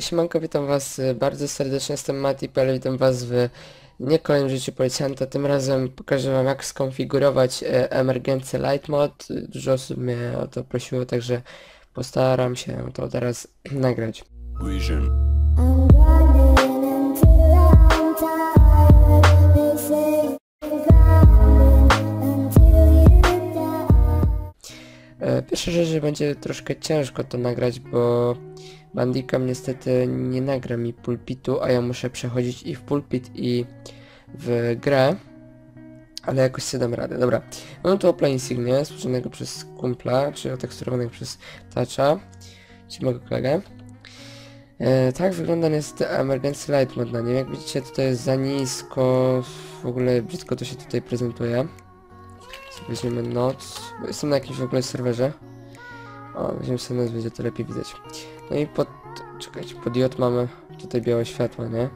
Siemanko, witam was y, bardzo serdecznie, jestem Matipel, witam was w niekolejnym życiu policjanta. Tym razem pokażę wam jak skonfigurować e, Emergency Light Mod. Y, Dużo osób mnie o to prosiło, także postaram się to teraz nagrać. Vision. E, Pierwsza rzecz, że będzie troszkę ciężko to nagrać, bo Bandicam niestety nie nagra mi pulpitu, a ja muszę przechodzić i w pulpit i w grę. Ale jakoś sobie dam radę. Dobra. Mam tu Opla Insignia, stworzonego przez kumpla, czy oteksturowanego przez Toucha, czy mojego kolegę. E, tak wygląda niestety Emergency Light Mod na nim. Jak widzicie tutaj jest za nisko, w ogóle brzydko to się tutaj prezentuje. Weźmiemy noc, bo jestem na jakimś w ogóle serwerze. O, weźmiemy sobie noc, będzie to lepiej widać. No i pod, czekajcie, pod J mamy tutaj białe światło, nie?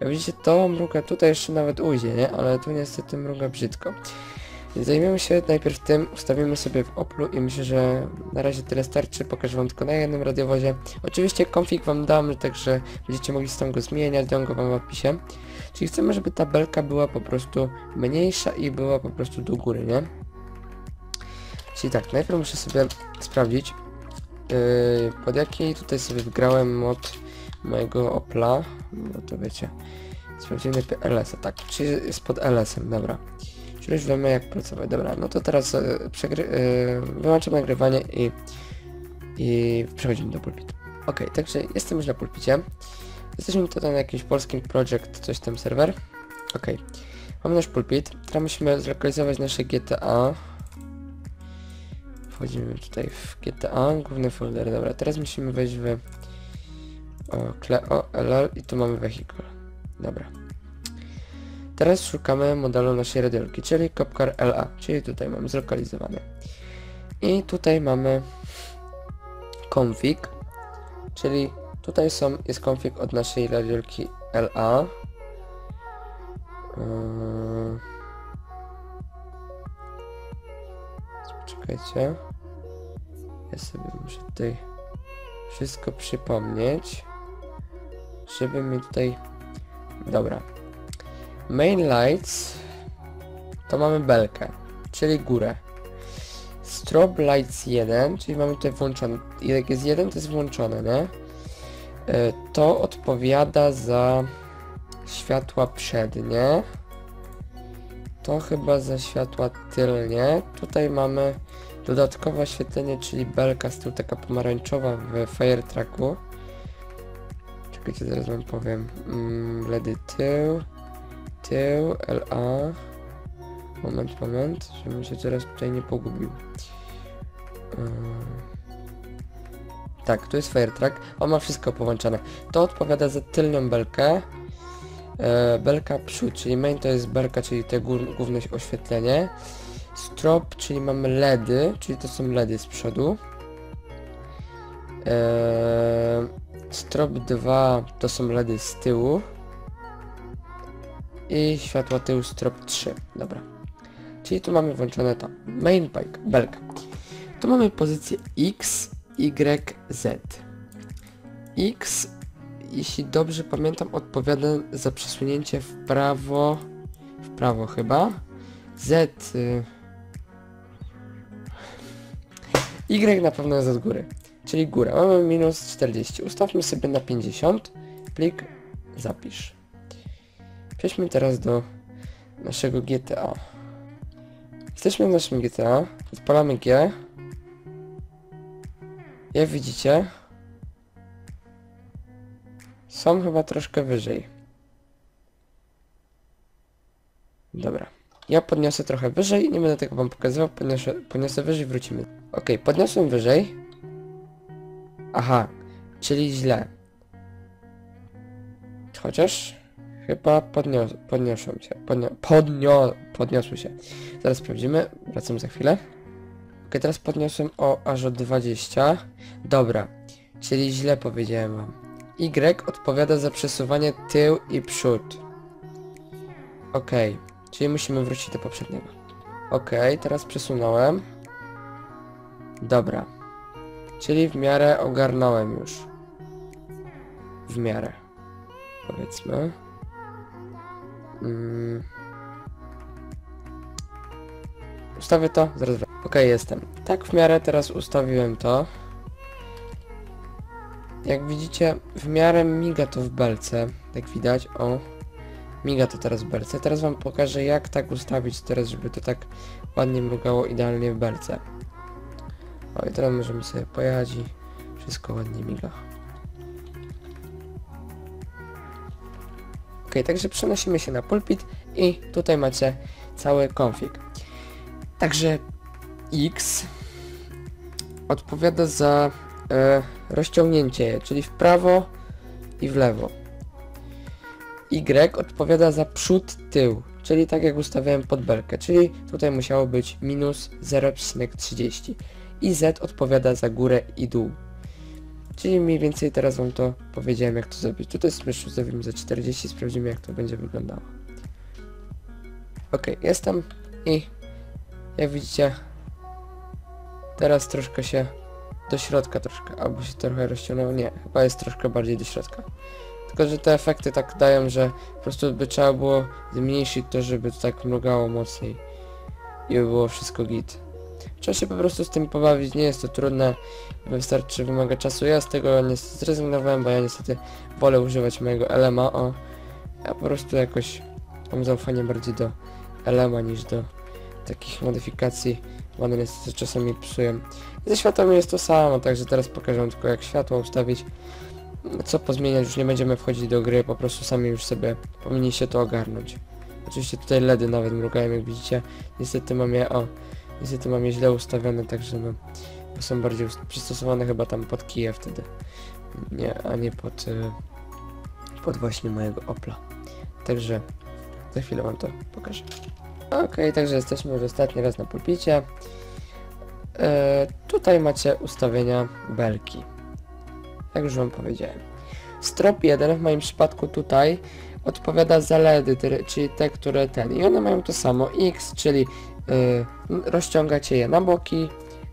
Jak widzicie to mruga, tutaj jeszcze nawet ujdzie, nie? Ale tu niestety mruga brzydko. Więc zajmiemy się najpierw tym, ustawimy sobie w Oplu i myślę, że na razie tyle starczy, pokażę wam tylko na jednym radiowozie. Oczywiście config wam dam, także będziecie mogli tam go zmieniać, dam go wam w opisie. Czyli chcemy, żeby ta belka była po prostu mniejsza i była po prostu do góry, nie? Czyli tak, najpierw muszę sobie sprawdzić, yy, pod jaki tutaj sobie wgrałem mod mojego Opla, no to wiecie, sprawdzimy LS-a, tak, czyli jest pod LS-em, dobra. Już wiemy jak pracować, dobra, no to teraz przegry, yy, wyłączam nagrywanie i, i przechodzimy do pulpitu. Ok, także jestem już na pulpicie. Jesteśmy tutaj na jakimś polskim project, coś tam serwer. Ok, mamy nasz pulpit, teraz musimy zlokalizować nasze GTA. Wchodzimy tutaj w GTA, główny folder, dobra, teraz musimy wejść w o, Cleo LL i tu mamy vehicle. Dobra. Teraz szukamy modelu naszej radiolki, czyli Copcar LA, czyli tutaj mamy zlokalizowane. I tutaj mamy config, czyli tutaj są, jest config od naszej radiolki LA. Yy... Czekajcie. Ja sobie muszę tutaj wszystko przypomnieć. Żeby mi tutaj... Dobra. Main lights to mamy belkę, czyli górę. Strobe lights 1, czyli mamy tutaj włączone. Jak jest 1 to jest włączone, nie? E, To odpowiada za światła przednie. To chyba za światła tylnie. Tutaj mamy dodatkowe oświetlenie, czyli belka z tyłu taka pomarańczowa w Fire Tracku. Czekajcie, zaraz wam powiem. Mm, LEDy tył, tył, LA. Moment, moment, żebym się teraz tutaj nie pogubił. Ym. Tak, tu jest Fire Track. On ma wszystko połączone. To odpowiada za tylną belkę. E, belka przód, czyli main to jest belka, czyli te główne oświetlenie. Strop, czyli mamy LEDy, czyli to są LEDy z przodu. Eee, strop 2 to są LEDy z tyłu. I światło tyłu strop 3. Dobra. Czyli tu mamy włączone to. Main bike, belka. Tu mamy pozycję X, Y, Z. X, jeśli dobrze pamiętam, odpowiada za przesunięcie w prawo, w prawo chyba. Z, y, Y na pewno jest od góry, czyli góra. Mamy minus 40. Ustawmy sobie na 50. Plik, zapisz. Przejdźmy teraz do naszego GTA. Jesteśmy w naszym GTA. Odpalamy G. Jak widzicie, są chyba troszkę wyżej. Dobra. Ja podniosę trochę wyżej, nie będę tego wam pokazywał, podniosę, podniosę wyżej, wrócimy. Ok, podniosłem wyżej. Aha, czyli źle. Chociaż chyba podnios podniosłem się. Podnio podnio podniosły się. Zaraz sprawdzimy, wracam za chwilę. Ok, teraz podniosłem o aż o 20. Dobra, czyli źle powiedziałem wam. Y odpowiada za przesuwanie tył i przód. Okej. Czyli musimy wrócić do poprzedniego. Okej, teraz przesunąłem. Dobra. Czyli w miarę ogarnąłem już. w miarę. Powiedzmy. Mm. Ustawię to, zaraz wracam. Okej, jestem. Tak w miarę teraz ustawiłem to. Jak widzicie, w miarę miga to w belce. Jak widać, o. Miga to teraz w belce. Teraz wam pokażę, jak tak ustawić teraz, żeby to tak ładnie mrugało idealnie w belce. O, i teraz możemy sobie pojechać i wszystko ładnie miga. Ok, także przenosimy się na pulpit i tutaj macie cały config. Także X odpowiada za e, rozciągnięcie czyli w prawo i w lewo. Y odpowiada za przód, tył, czyli tak jak ustawiałem pod belkę, czyli tutaj musiało być minus 0,30 i Z odpowiada za górę i dół. Czyli mniej więcej teraz wam to powiedziałem jak to zrobić. Tutaj smysł ustawimy za 40, sprawdzimy jak to będzie wyglądało. Ok, jestem i jak widzicie teraz troszkę się do środka troszkę, albo się trochę rozciągnął, nie, chyba jest troszkę bardziej do środka. Tylko, że te efekty tak dają, że po prostu by trzeba było zmniejszyć to, żeby to tak mrugało mocniej i by było wszystko git. Trzeba się po prostu z tym pobawić, nie jest to trudne, wystarczy, wymaga czasu. Ja z tego niestety zrezygnowałem, bo ja niestety wolę używać mojego Elema, o. Ja po prostu jakoś mam zaufanie bardziej do Elema niż do takich modyfikacji, bo one niestety czasami psują. I ze światłami jest to samo, także teraz pokażę tylko jak światło ustawić. Co pozmieniać, już nie będziemy wchodzić do gry, po prostu sami już sobie powinniście to ogarnąć. Oczywiście tutaj LEDy nawet mrugają, jak widzicie. Niestety mam je, o, niestety mam je źle ustawione, także no, są bardziej przystosowane chyba tam pod kije wtedy. Nie, a nie pod, y, pod właśnie mojego Opla. Także za chwilę wam to pokażę. Okej, także jesteśmy już ostatni raz na pulpicie. E, tutaj macie ustawienia belki. Jak już wam powiedziałem. Strop 1 w moim przypadku tutaj odpowiada za LEDy, czyli te, które ten. I one mają to samo. X, czyli y, rozciągacie je na boki.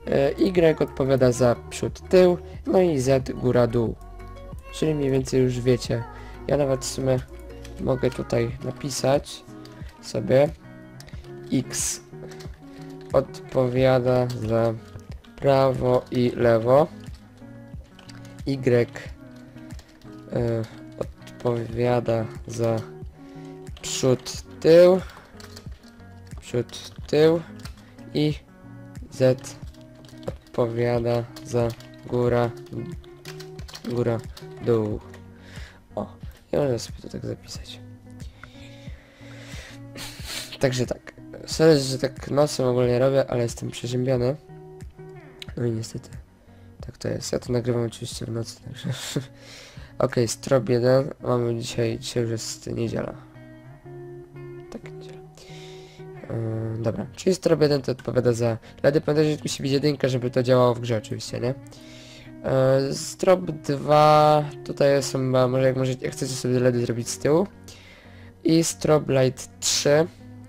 Y, y odpowiada za przód, tył. No i Z góra, dół. Czyli mniej więcej już wiecie. Ja nawet w sumie mogę tutaj napisać sobie X odpowiada za prawo i lewo. Y e, odpowiada za przód, tył, przód, tył i Z odpowiada za góra, góra, dół. O, ja mogę sobie to tak zapisać. Także tak, sorry, że tak nocą ogólnie robię, ale jestem przeziębiony. No i niestety, tak to jest. Ja to nagrywam oczywiście w nocy, także... Okej, strop 1. Mamy dzisiaj, dzisiaj już jest niedziela. Tak, niedziela. Yy, dobra, czyli strop 1 to odpowiada za LEDy. Pamiętajcie, że musi być jedynka, żeby to działało w grze oczywiście, nie? Yy, strop 2, tutaj są chyba, może jak możecie, jak chcecie sobie LEDy zrobić z tyłu. I strop light 3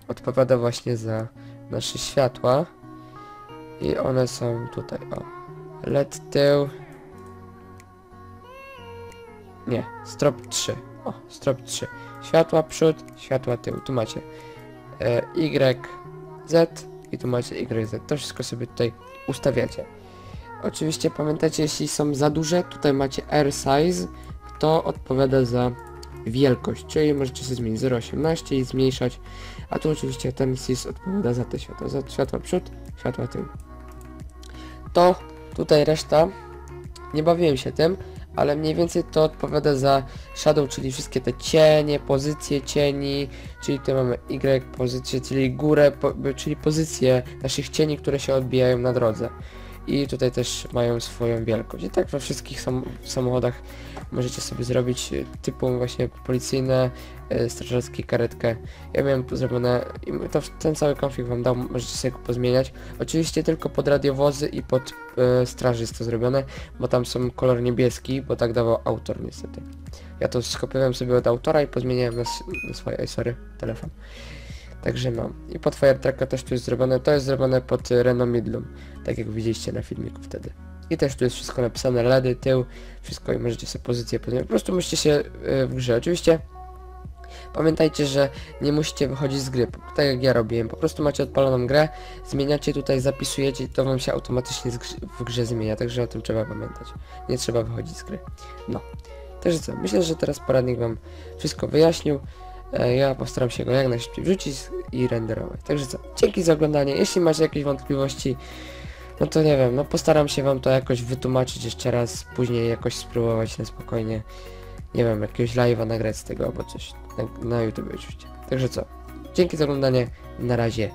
odpowiada właśnie za nasze światła. I one są tutaj, o. LED tył, nie, strop 3. O, strop 3. Światła przód, światła tył. Tu macie e, Y, Z i tu macie Y, Z. To wszystko sobie tutaj ustawiacie. Oczywiście pamiętajcie, jeśli są za duże, tutaj macie R size, to odpowiada za wielkość, czyli możecie sobie zmienić 0,18 i zmniejszać, a tu oczywiście ten sis odpowiada za te światła, za światła przód, światła tył. To tutaj reszta, nie bawiłem się tym, ale mniej więcej to odpowiada za shadow, czyli wszystkie te cienie, pozycje cieni, czyli tutaj mamy Y pozycję, czyli górę, po, czyli pozycje naszych cieni, które się odbijają na drodze. I tutaj też mają swoją wielkość. I tak we wszystkich sam samochodach możecie sobie zrobić y, typu właśnie policyjne, y, strażackie, karetkę. Ja miałem zrobione, i to ten cały konfig wam dał, możecie sobie go pozmieniać. Oczywiście tylko pod radiowozy i pod y, straży jest to zrobione, bo tam są kolor niebieski, bo tak dawał autor niestety. Ja to skopiowałem sobie od autora i pozmieniałem na, na swoje, oj sorry, telefon. Także no. I pod Firetracka też tu jest zrobione, to jest zrobione pod y, Renault Midlum, tak jak widzieliście na filmiku wtedy. I też tu jest wszystko napisane, LEDy, tył, wszystko i możecie sobie pozycję pozmieniać. Po prostu musicie się y, w grze. Oczywiście pamiętajcie, że nie musicie wychodzić z gry, tak jak ja robiłem. Po prostu macie odpaloną grę, zmieniacie tutaj, zapisujecie i to wam się automatycznie w grze zmienia, także o tym trzeba pamiętać. Nie trzeba wychodzić z gry. No. Także co, myślę, że teraz poradnik wam wszystko wyjaśnił. E, Ja postaram się go jak najszybciej wrzucić i renderować. Także co, dzięki za oglądanie. Jeśli macie jakieś wątpliwości, no to nie wiem, no postaram się wam to jakoś wytłumaczyć jeszcze raz, później jakoś spróbować na spokojnie, nie wiem, jakiegoś live'a nagrać z tego albo coś, na, na YouTube oczywiście. Także co, dzięki za oglądanie, na razie,